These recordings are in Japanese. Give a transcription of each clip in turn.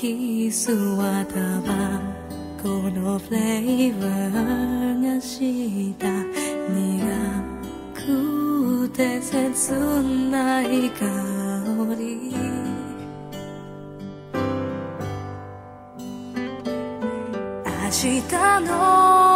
kiss はタバコのフレーバーがした苦くて切ない香り。明日の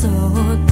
so